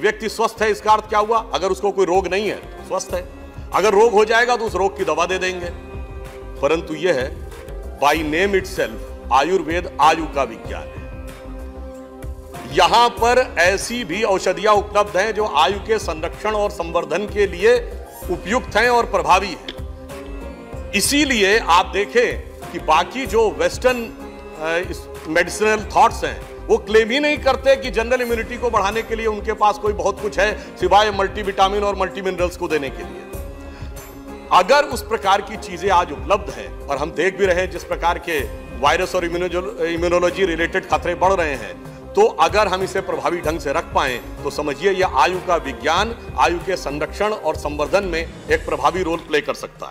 व्यक्ति स्वस्थ है, इसका अर्थ क्या हुआ? अगर उसको कोई रोग नहीं है तो स्वस्थ है। अगर रोग हो जाएगा तो उस रोग की दवा दे देंगे। परंतु यह है बाई नेम इट आयुर्वेद आयु का विज्ञान है। यहाँ पर ऐसी भी औषधियाँ उपलब्ध हैं जो आयु के संरक्षण और संवर्धन के लिए उपयुक्त हैं और प्रभावी हैं। इसीलिए आप देखें कि बाकी जो वेस्टर्न मेडिसिनल थॉट्स हैं वो क्लेम ही नहीं करते कि जनरल इम्यूनिटी को बढ़ाने के लिए उनके पास कोई बहुत कुछ है, सिवाय मल्टीविटामिन और मल्टी मिनरल्स को देने के लिए। अगर उस प्रकार की चीज़ें आज उपलब्ध हैं, और हम देख भी रहे हैं जिस प्रकार के वायरस और इम्यूनोलॉजी रिलेटेड खतरे बढ़ रहे हैं तो अगर हम इसे प्रभावी ढंग से रख पाए तो समझिए यह आयु का विज्ञान, आयु के संरक्षण और संवर्धन में एक प्रभावी रोल प्ले कर सकता है।